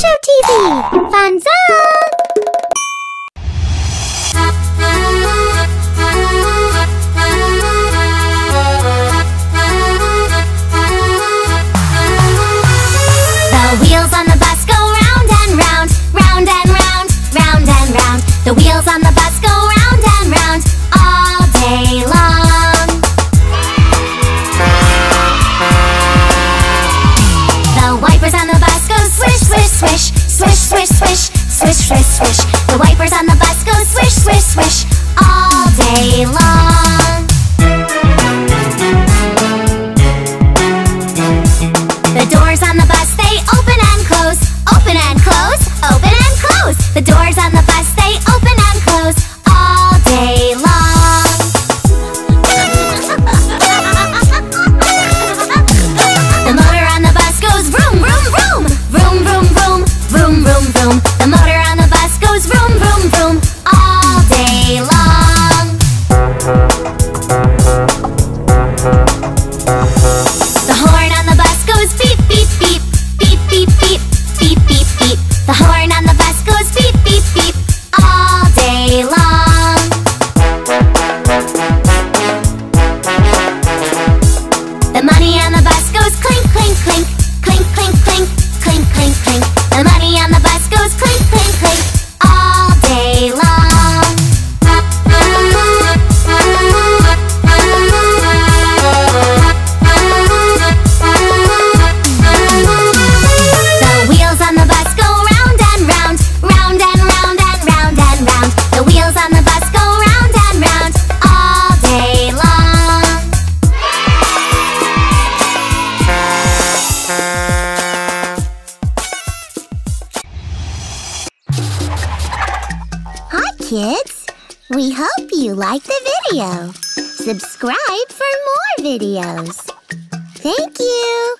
ChuChu TV! The wheels on the bike swish, swish, swish all day long. The doors on the bus, they open and close, open and close, open and close. The doors on the bus. kids! We hope you like the video. Subscribe for more videos. Thank you!